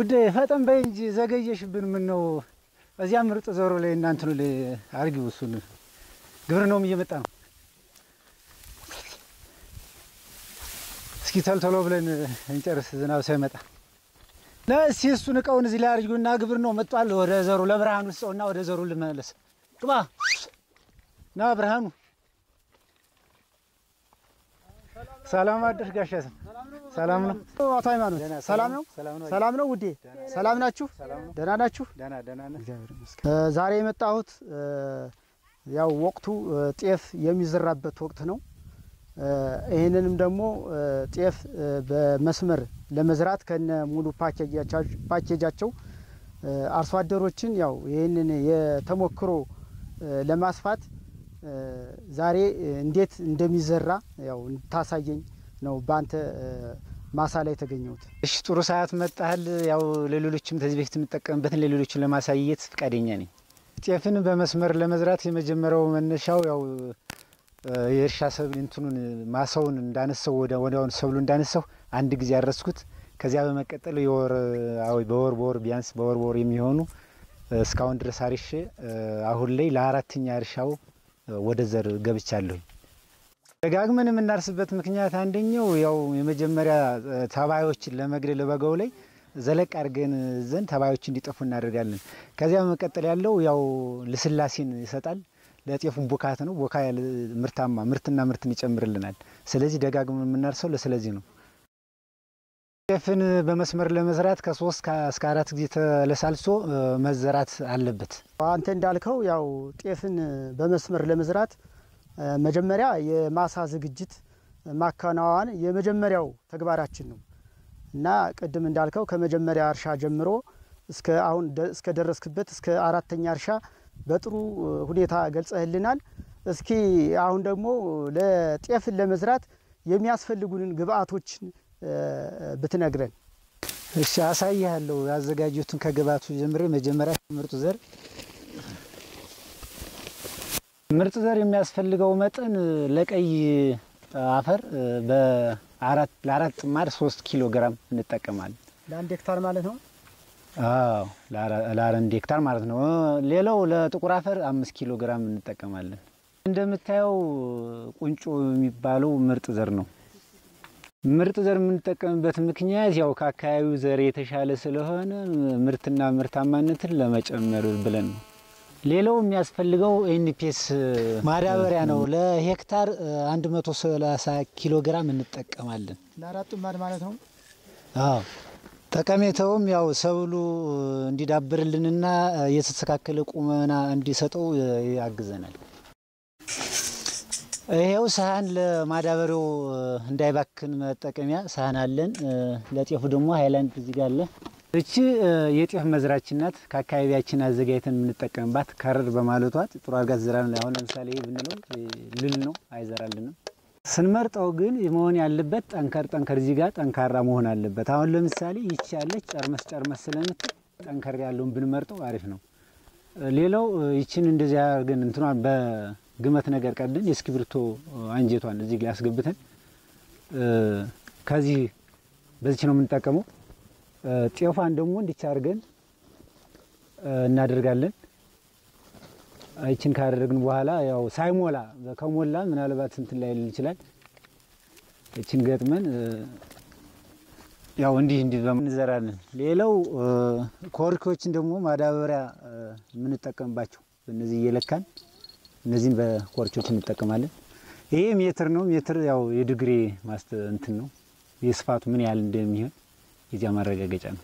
ውዴ ፈጠን በይ እንጂ ዘገየሽብን። ምን ነው እዚያ ምርጥ ዘሮ ላይ እናንትኑ ላይ አርጊው። እሱን ግብርናውም እየመጣ ነው። እስኪ ተልተሎ ብለን እንጨርስ ዝናብ ሳይመጣ እስኪ እሱን እቃውን እዚህ ላይ አርጊውና ግብርናው መጥቷል። ወደ ዘሩ ለብርሃኑ ስጠውና ወደ ዘሩ ልመለስ። ግባ ና ብርሃኑ። ሰላም አደርሽ ጋሻስን ሰላም ነው። አቶ ሃይማኖት ሰላም ነው? ሰላም ነው ውዴ፣ ሰላም ናችሁ? ደህና ናችሁ? ዛሬ የመጣሁት ያው ወቅቱ ጤፍ የሚዘራበት ወቅት ነው። ይህንንም ደግሞ ጤፍ በመስመር ለመዝራት ከነ ሙሉ ፓኬጃቸው አርሶ አደሮችን ያው ይህንን የተሞክሮ ለማስፋት ዛሬ እንዴት እንደሚዘራ ያው እንድታሳየኝ ነው በአንተ ማሳ ላይ የተገኘሁት። እሺ ጥሩ ሰዓት መጣህል። ያው ለሌሎችም ከዚህ በፊት የምጠቀምበትን ለሌሎችን ለማሳየት ፈቃደኛ ነኝ። ጤፍን በመስመር ለመዝራት የመጀመሪያው መነሻው ያው የእርሻ ሰብል እንትኑን ማሳውን እንዳነሳው ወደ ወዲያውኑ ሰብሉ እንዳነሳው አንድ ጊዜ ያረስኩት። ከዚያ በመቀጠል የወር በወር በወር ቢያንስ በወር በወር የሚሆኑ እስካሁን ድረስ አርሼ አሁን ላይ ለአራተኛ እርሻው ወደ ዘር ገብቻለሁኝ። ደጋግመን የምናርስበት ምክንያት አንደኛው ያው የመጀመሪያ ተባዮችን ለመግደል በጋው ላይ ዘለቅ አድርገን ዘንድ ተባዮች እንዲጠፉ እናደርጋለን። ከዚያ በመቀጠል ያለው ያው ልስላሴን ይሰጣል። ለጤፉም ቦካት ነው። ቦካ ምርታማ ምርትና ምርትን ይጨምርልናል። ስለዚህ ደጋግመን የምናርሰው ለስለዚህ ነው። ጤፍን በመስመር ለመዝራት ከሶስት እስከ አራት ጊዜ ተለሳልሶ መዘራት አለበት። አንተ እንዳልከው ያው ጤፍን በመስመር ለመዝራት መጀመሪያ የማሳ ዝግጅት ማከናወን የመጀመሪያው ተግባራችን ነው እና ቅድም እንዳልከው ከመጀመሪያ እርሻ ጀምሮ እስከ አሁን እስከ ደረስክበት እስከ አራተኛ እርሻ በጥሩ ሁኔታ ገልጸህልናል። እስኪ አሁን ደግሞ ለጤፍን ለመዝራት የሚያስፈልጉንን ግብአቶችን ብትነግረን። እሺ አሳይሃለሁ። ያዘጋጁትን ከግብአቱ ጀምሬ መጀመሪያ ምርጡ ዘር ምርጥ ዘር የሚያስፈልገው መጠን ለቀይ አፈር ለአራት ጥማድ ሶስት ኪሎ ግራም እንጠቀማለን። ለአንድ ሄክታር ማለት ነው። አዎ ለአንድ ሄክታር ማለት ነው። ሌላው ለጥቁር አፈር አምስት ኪሎ ግራም እንጠቀማለን። እንደምታየው ቁንጮ የሚባለው ምርጥ ዘር ነው። ምርጥ ዘር የምንጠቀምበት ምክንያት ያው ከአካባቢው ዘር የተሻለ ስለሆነ ምርትና ምርታማነትን ለመጨመር ብለን ነው። ሌላው የሚያስፈልገው NPS ማዳበሪያ ነው። ለሄክታር እ 130 ኪሎ ግራም እንጠቀማለን። ጥማድ ማለት ነው። አዎ ጠቀሜታውም ያው ሰብሉ እንዲዳብርልንና የተስተካከለ ቁመና እንዲሰጠው ያግዘናል። ይሄው ሰሀን ለማዳበሪያው እንዳይባክን መጠቀሚያ ሰሀን አለን። ለጤፉ ደግሞ ሀይላንድ እዚህ ጋር አለ። እቺ የጤፍ መዝራችን ናት። ከአካባቢያችን አዘጋጅተን የምንጠቀምባት ከረር በማለቷ ጥሩ አድርጋ ትዘራል። አሁን ለምሳሌ ብንለው ልል ነው አይዘራልንም። ስንመርጠው ግን መሆን ያለበት ጠንከር ጠንከር እዚህ ጋር ጠንካራ መሆን አለበት። አሁን ለምሳሌ ይቺ ያለች ጨርመስ ጨርመስ ስለምትል ጠንከር ያለውን ብንመርጠው አሪፍ ነው። ሌላው ይችን እንደዚህ አድርገን እንትኗን በግመት ነገር ቀደን የእስክሪብቶ አንጀቷን እዚህ ላይ አስገብተን ከዚህ በዚች ነው የምንጠቀመው። ጤፏን ደግሞ እንዲች አድርገን እናደርጋለን። ይችን ካደረግን በኋላ ያው ሳይሞላ ከሞላ ምናልባት እንትን ላይ ይችላል። ይችን ገጥመን ያው እንዲህ እንዲህ እንዘራለን። ሌላው ኮርኪዎችን ደግሞ ማዳበሪያ የምንጠቀምባቸው እነዚህ እየለካን እነዚህን በኮርኪዎች እንጠቀማለን። ይሄ ሜትር ነው። ሜትር ያው የዲግሪ ማስተ እንትን ነው የስፋቱ ምን ያህል እንደሚሆን የዚያ ማረጋገጫ ነው።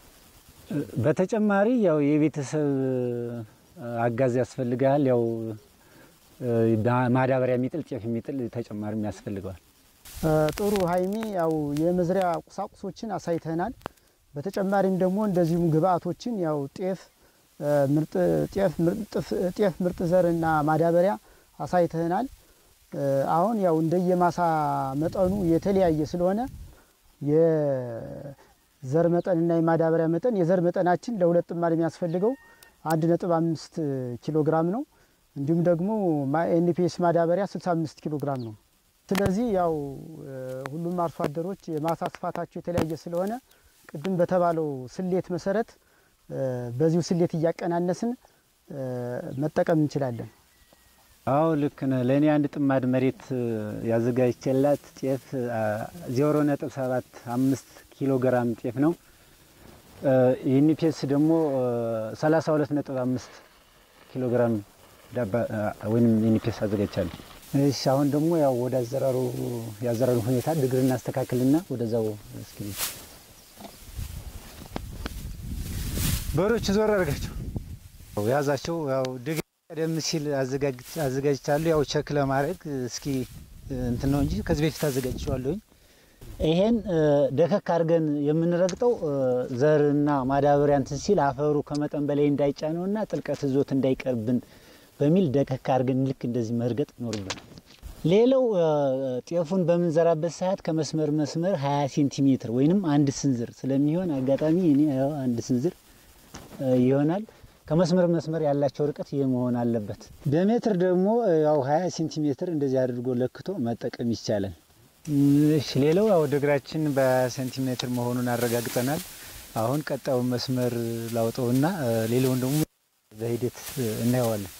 በተጨማሪ ያው የቤተሰብ አጋዝ ያስፈልጋል። ያው ማዳበሪያ የሚጥል ጤፍ የሚጥል ተጨማሪም ያስፈልገዋል። ጥሩ ሀይሚ፣ ያው የመዝሪያ ቁሳቁሶችን አሳይተናል። በተጨማሪም ደግሞ እንደዚሁም ግብአቶችን ያው ጤፍ ጤፍ ምርጥ ዘርና ማዳበሪያ አሳይተናል። አሁን ያው እንደየማሳ መጠኑ የተለያየ ስለሆነ የዘር መጠንና የማዳበሪያ መጠን የዘር መጠናችን ለሁለት ጥማድ የሚያስፈልገው አንድ ነጥብ አምስት ኪሎ ግራም ነው። እንዲሁም ደግሞ NPS ማዳበሪያ 65 ኪሎ ግራም ነው። ስለዚህ ያው ሁሉም አርሶ አደሮች የማሳ ስፋታቸው የተለያየ ስለሆነ ቅድም በተባለው ስሌት መሰረት በዚሁ ስሌት እያቀናነስን መጠቀም እንችላለን። አዎ ልክ ነህ። ለእኔ አንድ ጥማድ መሬት ያዘጋጅቼላት ጤፍ ዜሮ ነጥብ ሰባት አምስት ኪሎ ግራም ጤፍ ነው። NPS ደግሞ ሰላሳ ሁለት ነጥብ አምስት ኪሎ ግራም ዳባ ወይም NPS አዘጋጅቻለሁ። እሺ አሁን ደግሞ ያው ወደ አዘራሩ ያዘራሩ ሁኔታ ድግር እናስተካክልና ወደዛው እስኪ በሮች ዞር አድርጋቸው ያዛቸው። ያው ድግር ቀደም ሲል አዘጋጅቻለሁ። ያው check ለማድረግ እስኪ እንትን ነው እንጂ ከዚህ በፊት አዘጋጅቼዋለሁኝ። ይሄን ደከክ አድርገን የምንረግጠው ዘርና ማዳበሪያ እንትን ሲል አፈሩ ከመጠን በላይ እንዳይጫነውና ጥልቀት ይዞት እንዳይቀርብን በሚል ደከክ አድርገን ልክ እንደዚህ መርገጥ ይኖርብናል። ሌላው ጤፉን በምንዘራበት ሰዓት ከመስመር መስመር 20 ሴንቲሜትር ወይንም አንድ ስንዝር ስለሚሆን አጋጣሚ እኔ አንድ ስንዝር ይሆናል። ከመስመር መስመር ያላቸው ርቀት ይህ መሆን አለበት። በሜትር ደግሞ ያው 20 ሴንቲሜትር እንደዚህ አድርጎ ለክቶ መጠቀም ይቻላል። እሺ ሌላው ያው እግራችን በሴንቲሜትር መሆኑን አረጋግጠናል። አሁን ቀጣዩን መስመር ላውጠውና ሌላውን ደግሞ በሂደት እናየዋለን።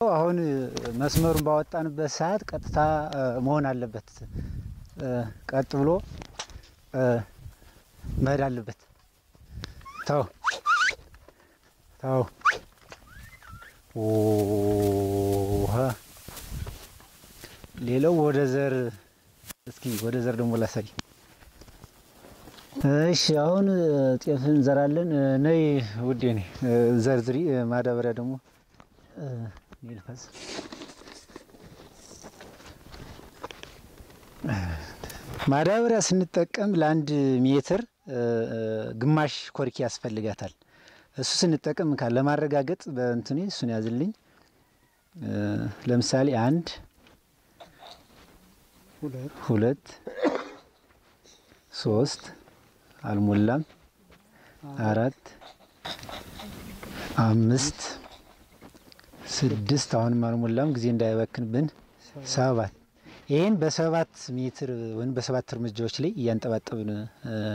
አሁን መስመሩን ባወጣንበት ሰዓት ቀጥታ መሆን አለበት። ቀጥ ብሎ መሄድ አለበት። ተው ተው ሌላው ወደ ዘር እስኪ ወደ ዘር ደግሞ ላሳይ። እሺ አሁን ጤፍ እንዘራለን። ነይ ውዴ ኔ ዘርዝሪ። ማዳበሪያ ደግሞ ይልፈስ ማዳበሪያ ስንጠቀም ለአንድ ሜትር ግማሽ ኮርኪ ያስፈልጋታል። እሱ ስንጠቀም ካለ ለማረጋገጥ በእንትኔ እሱን ያዝልኝ። ለምሳሌ አንድ ሁለት ሶስት አልሞላም፣ አራት አምስት ስድስት አሁንም አልሞላም፣ ጊዜ እንዳይበክንብን ሰባት ይህን በሰባት ሜትር ወይም በሰባት እርምጃዎች ላይ እያንጠባጠብን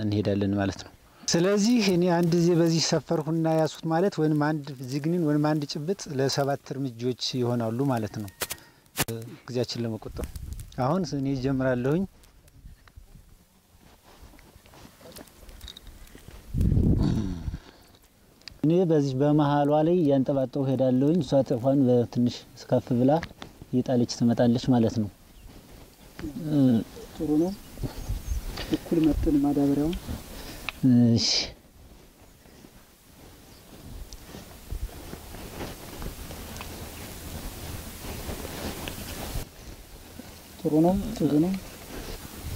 እንሄዳለን ማለት ነው። ስለዚህ እኔ አንድ ጊዜ በዚህ ሰፈርሁና ያሱት ማለት ወይም አንድ ዚግኒን ወይም አንድ ጭብጥ ለሰባት እርምጃዎች ይሆናሉ ማለት ነው፣ ጊዜያችን ለመቆጠብ። አሁን እኔ ጀምራለሁኝ። እኔ በዚህ በመሀሏ ላይ እያንጠባጠው ሄዳለሁኝ። እሷ ጤፏን በትንሽ ከፍ ብላ እየጣለች ትመጣለች ማለት ነው። ጥሩ ነው። እኩል መጥን ማዳበሪያውን እሺ ጥሩ ነው። ጥሩ ነው።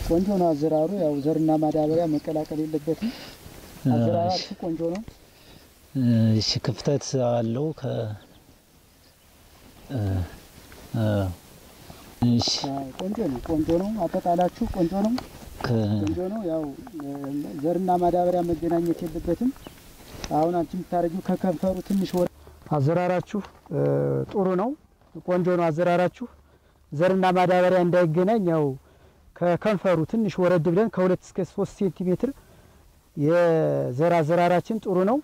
ቆንጆ ነው አዘራሩ። ያው ዘርና ማዳበሪያ መቀላቀል የለበትም። አዘራራችሁ ቆንጆ ነው። እሺ ክፍተት አለው ከ ቆንጆ ነው። ቆንጆ ነው። አጠቃላችሁ ቆንጆ ነው። ቆንጆ ነው። ያው ዘርና ማዳበሪያ መገናኘት የለበትም። አሁን አንቺ የምታረጊው ከከንፈሩ ትንሽ ወ አዘራራችሁ ጥሩ ነው። ቆንጆ ነው አዘራራችሁ። ዘርና ማዳበሪያ እንዳይገናኝ ያው ከከንፈሩ ትንሽ ወረድ ብለን ከሁለት እስከ ሶስት ሴንቲሜትር የዘር አዘራራችን ጥሩ ነው።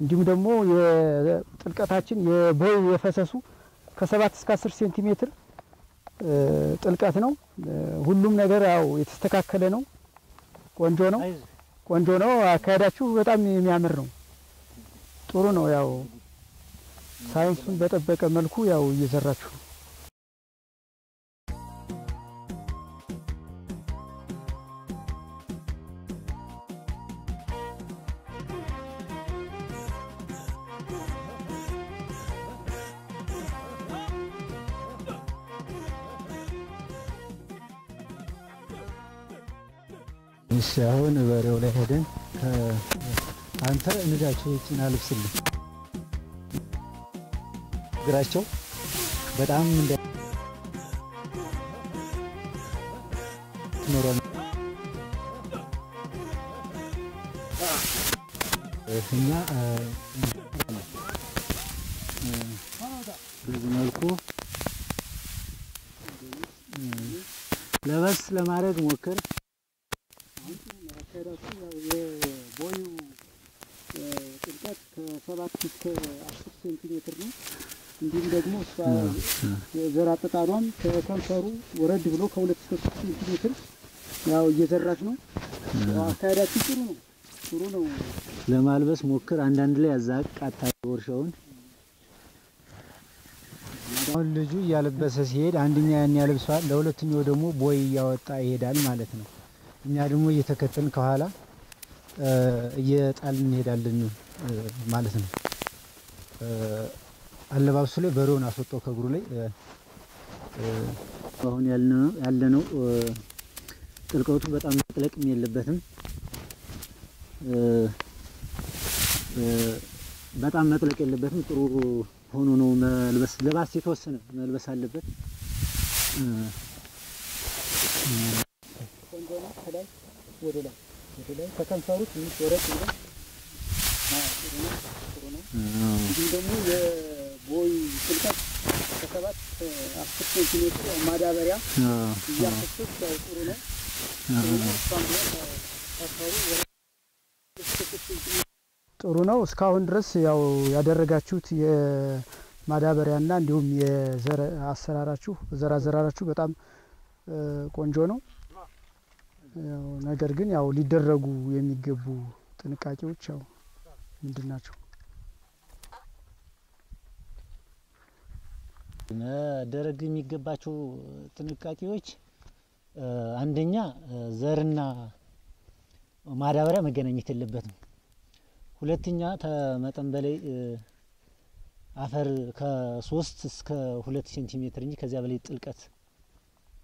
እንዲሁም ደግሞ የጥልቀታችን የቦይ የፈሰሱ ከሰባት እስከ አስር ሴንቲሜትር ጥልቀት ነው። ሁሉም ነገር ያው የተስተካከለ ነው። ቆንጆ ነው። ቆንጆ ነው። አካሄዳችሁ በጣም የሚያምር ነው። ጥሩ ነው። ያው ሳይንሱን በጠበቀ መልኩ ያው እየሰራችሁ እሺ አሁን በሬው ላይ ሄደን አንተ ንዳቸው ጭና ልብስልኝ እግራቸው በጣም እንደ ኖሮ እኛ በዚህ መልኩ ለበስ ለማድረግ ሞክር። ከሰባት እስከ አስር ሴንቲሜትር ነው። እንዲሁም ደግሞ እሷ የዘር አጠጣሏም ከከንፈሩ ወረድ ብሎ ከሁለት እስከ ሶስት ሴንቲሜትር ያው እየዘራች ነው። አካሄዳችን ጥሩ ነው፣ ጥሩ ነው። ለማልበስ ሞክር። አንዳንድ ላይ ያዛቃታ ወርሻውን አሁን ልጁ እያለበሰ ሲሄድ አንደኛ ያን ያለብሰዋል፣ ለሁለተኛው ደግሞ ቦይ እያወጣ ይሄዳል ማለት ነው። እኛ ደግሞ እየተከተልን ከኋላ እየጣልን እንሄዳለን ማለት ነው። አለባብሱ ላይ በሬውን አስወጣው ከእግሩ ላይ አሁን ያለነው ጥልቀቱ በጣም መጥለቅም የለበትም። በጣም መጥለቅ የለበትም። ጥሩ ሆኖ ነው መልበስ ለባስ የተወሰነ መልበስ አለበት። ወደ ላይ ወደ ላይ ከከንፈሩ ትንሽ ወረድ እንዲሁም ደግሞ የቦይ ጥልቀት ከሰባት አስር ሴንቲሜትር ማዳበሪያ እያፈሰስ ያው ጥሩ ነው። ጥሩ ነው። እስካሁን ድረስ ያው ያደረጋችሁት የማዳበሪያና እንዲሁም የዘር አሰራራችሁ ዘር አዘራራችሁ በጣም ቆንጆ ነው። ነገር ግን ያው ሊደረጉ የሚገቡ ጥንቃቄዎች ያው ምንድን ናቸው? መደረግ የሚገባቸው ጥንቃቄዎች አንደኛ ዘርና ማዳበሪያ መገናኘት የለበትም። ሁለተኛ ከመጠን በላይ አፈር ከሶስት እስከ ሁለት ሴንቲሜትር እንጂ ከዚያ በላይ ጥልቀት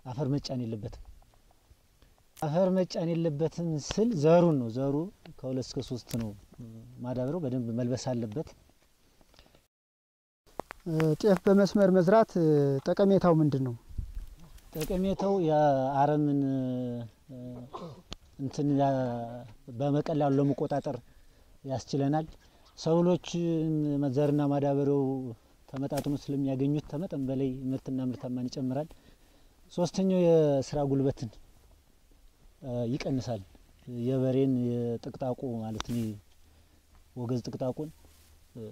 አፈር መጫን የለበትም። አፈር መጫን የለበትም ስል ዘሩን ነው። ዘሩ ከሁለት እስከ ሶስት ነው። ማዳበሪያው በደንብ መልበስ አለበት። ጤፍ በመስመር መዝራት ጠቀሜታው ምንድን ነው? ጠቀሜታው የአረምን እንትን በመቀላሉ ለመቆጣጠር ያስችለናል። ሰብሎች ዘርና ማዳበሪያው ተመጣጥኖ ስለሚያገኙት ከመጠን በላይ ምርትና ምርታማን ይጨምራል። ሶስተኛው የስራ ጉልበትን ይቀንሳል። የበሬን የጥቅጣቁ ማለት ነው ወገዝ ጥቅጣቁን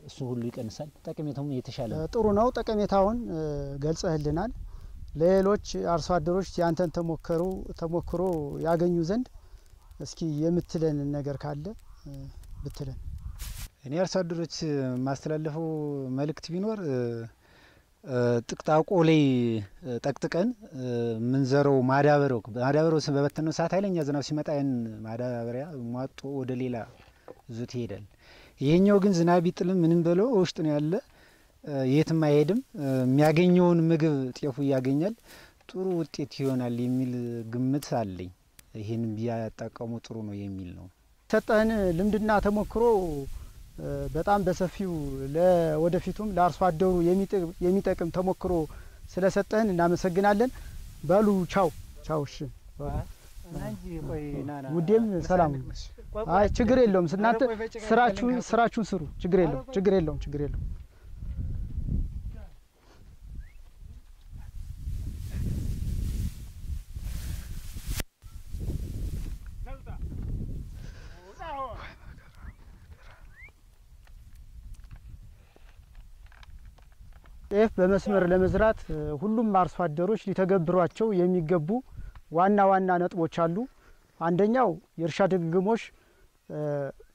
እሱ ሁሉ ይቀንሳል። ጠቀሜታውም የተሻለ ነው። ጥሩ ነው። ጠቀሜታውን ገልጸህልናል። ለሌሎች አርሶ አደሮች ያንተን ተሞክሮ ተሞክሮ ያገኙ ዘንድ እስኪ የምትለን ነገር ካለ ብትለን። እኔ አርሶ አደሮች የማስተላለፈው መልእክት ቢኖር ጥቅጣቆ ላይ ጠቅጥቀን የምንዘረው ማዳበሪያው ማዳበሪያው በበተነው ሰዓት ኃይለኛ ዝናብ ሲመጣ ያን ማዳበሪያ ሟጦ ወደ ሌላ ይዞት ይሄዳል። ይሄኛው ግን ዝናብ ቢጥልም ምንም ብለው ውስጥ ነው ያለ፣ የትም አይሄድም። የሚያገኘውን ምግብ ጤፉ ያገኛል። ጥሩ ውጤት ይሆናል የሚል ግምት አለኝ። ይህን ቢያጠቀሙ ጥሩ ነው የሚል ነው። ሰጠህን ልምድና ተሞክሮ በጣም በሰፊው ለወደፊቱም ለአርሶ አደሩ የሚጠቅም ተሞክሮ ስለሰጠህን እናመሰግናለን። በሉ ቻው ቻው። እሺ ውዴም ሰላም። አይ ችግር የለውም። እናንተ ስራችሁን ስራችሁን ስሩ። ችግር የለውም። ችግር የለውም። ችግር የለውም። ጤፍ በመስመር ለመዝራት ሁሉም አርሶ አደሮች ሊተገብሯቸው የሚገቡ ዋና ዋና ነጥቦች አሉ። አንደኛው የእርሻ ድግግሞሽ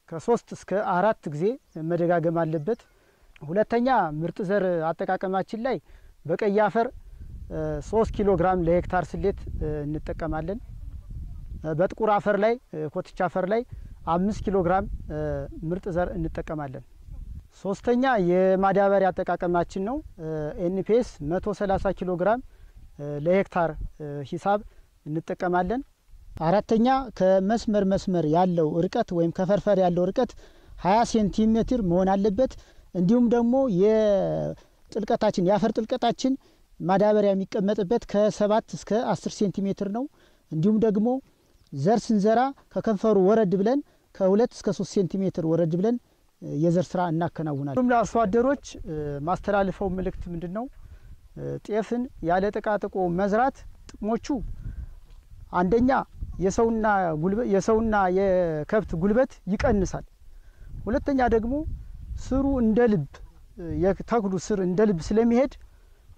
ከሶስት እስከ አራት ጊዜ መደጋገም አለበት። ሁለተኛ ምርጥ ዘር አጠቃቀማችን ላይ በቀይ አፈር ሶስት ኪሎ ግራም ለሄክታር ስሌት እንጠቀማለን። በጥቁር አፈር ላይ ኮትቻ አፈር ላይ አምስት ኪሎ ግራም ምርጥ ዘር እንጠቀማለን። ሶስተኛ የማዳበሪያ አጠቃቀማችን ነው። NPS መቶ ሰላሳ ኪሎ ግራም ለሄክታር ሂሳብ እንጠቀማለን። አራተኛ ከመስመር መስመር ያለው ርቀት ወይም ከፈር ፈር ያለው ርቀት ሀያ ሴንቲሜትር መሆን አለበት። እንዲሁም ደግሞ የጥልቀታችን የአፈር ጥልቀታችን ማዳበሪያ የሚቀመጥበት ከሰባት እስከ አስር ሴንቲሜትር ነው። እንዲሁም ደግሞ ዘር ስንዘራ ከከንፈሩ ወረድ ብለን ከሁለት እስከ ሶስት ሴንቲሜትር ወረድ ብለን የዘር ስራ እናከናውናለን። ሁሉም ለአርሶ አደሮች ማስተላልፈው መልእክት ምንድን ነው? ጤፍን ያለ ጥቃጥቆ መዝራት ጥቅሞቹ አንደኛ የሰውና ጉልበት የሰውና የከብት ጉልበት ይቀንሳል። ሁለተኛ ደግሞ ስሩ እንደ ልብ የተክሉ ስር እንደ ልብ ስለሚሄድ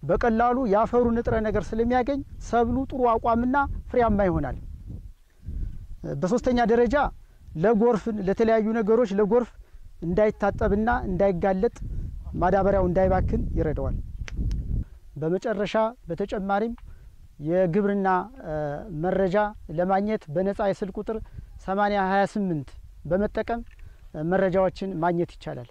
በቀላሉ የአፈሩ ንጥረ ነገር ስለሚያገኝ ሰብሉ ጥሩ አቋምና ፍሬያማ ይሆናል። በሶስተኛ ደረጃ ለጎርፍን ለተለያዩ ነገሮች ለጎርፍ እንዳይታጠብና እንዳይጋለጥ ማዳበሪያው እንዳይባክን ይረዳዋል። በመጨረሻ በተጨማሪም የግብርና መረጃ ለማግኘት በነጻ የስልክ ቁጥር 8028 በመጠቀም መረጃዎችን ማግኘት ይቻላል።